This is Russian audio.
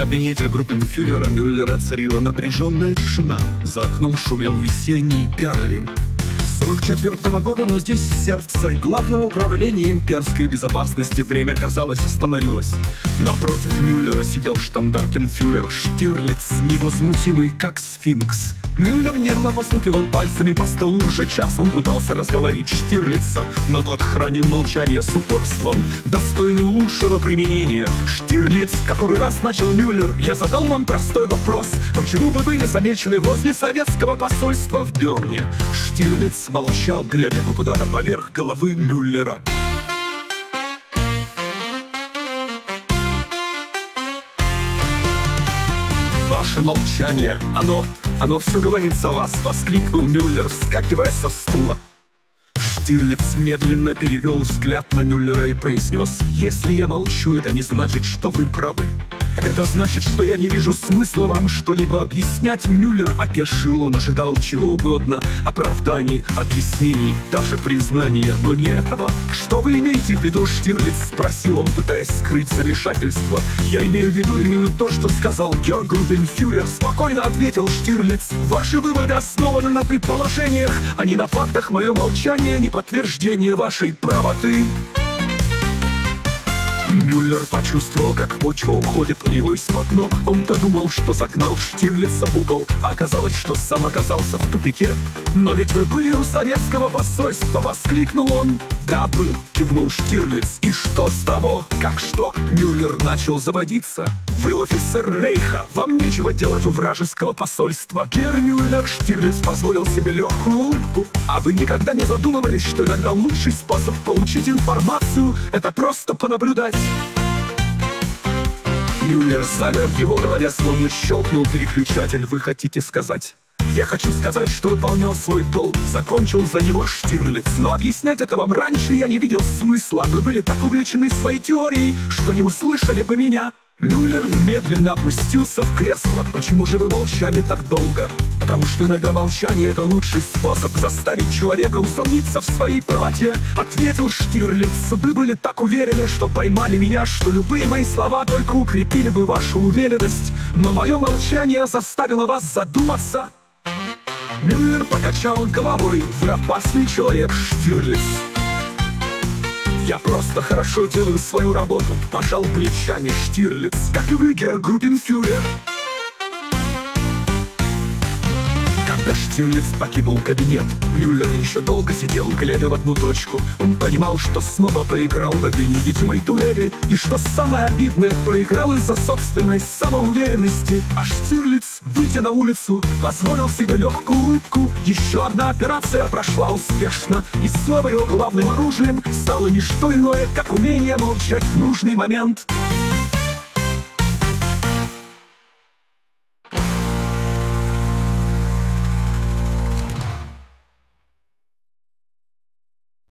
кабинете группенфюрера Мюллера царила напряженная тишина. За окном шумел весенний Берлин. 44 -го года, но здесь сердце главного управления имперской безопасности время, казалось, остановилось. Напротив Мюллера сидел штандартенфюрер Штирлиц, невозмутимый, как сфинкс. Мюллер нервно постукивал пальцами по столу уже час. Он пытался разговорить Штирлица, но тот хранил молчание с упорством, достойным лучшего применения. Штирлиц, который раз начал Мюллер, я задал вам простой вопрос. Почему вы были замечены возле советского посольства в Берне? Штирлиц молчал, глядя куда-то поверх головы Мюллера. Ваше молчание, оно, оно все говорит за вас, воскликнул Мюллер, вскакивая со стула. Штирлиц медленно перевел взгляд на Мюллера и произнес, «Если я молчу, это не значит, что вы правы. Это значит, что я не вижу смысла вам что-либо объяснять. Мюллер опешил, он ожидал чего угодно. Оправданий, объяснений, даже признания, но не этого. Что вы имеете в виду, Штирлиц? Спросил он, пытаясь скрыть замешательство. Я имею в виду именно то, что сказал Георг Грубенфюрер. Спокойно ответил Штирлиц. Ваши выводы основаны на предположениях, а не на фактах. Мое молчание не подтверждение вашей правоты. Мюллер почувствовал, как почва уходит у него из-под ног. Он-то думал, что загнал Штирлица в угол, оказалось, что сам оказался в тупике. «Но ведь вы были у советского посольства!» — воскликнул он. «Да, был!» — кивнул Штирлиц. «И что с того? Как что?» Мюллер начал заводиться. «Вы офицер Рейха, вам нечего делать у вражеского посольства!» Гер Мюллер Штирлиц позволил себе легкую улыбку. «А вы никогда не задумывались, что иногда лучший способ получить информацию — это просто понаблюдать?» Мюллер замер его голове, словно щелкнул переключатель. Вы хотите сказать? Я хочу сказать, что выполнял свой долг, закончил за него Штирлиц. Но объяснять это вам раньше я не видел смысла. Вы были так увлечены своей теорией, что не услышали бы меня. Мюллер медленно опустился в кресло. Почему же вы молчали так долго? Потому что иногда молчание — это лучший способ заставить человека усомниться в своей правоте. Ответил Штирлиц. Вы были так уверены, что поймали меня, что любые мои слова только укрепили бы вашу уверенность. Но мое молчание заставило вас задуматься. Мюллер покачал головой. Вы опасный человек, Штирлиц. Я просто хорошо делаю свою работу. Пожал плечами Штирлиц Как и вы, Герр Группенфюрер Когда Штирлиц покинул кабинет, Мюллер еще долго сидел, глядя в одну точку. Он понимал, что снова проиграл в этой невидимой дуэли, и что самое обидное, проиграл из-за собственной самоуверенности. А Штирлиц, выйдя на улицу, позволил себе легкую улыбку. Еще одна операция прошла успешно, и снова его главным оружием стало не что иное, как умение молчать в нужный момент.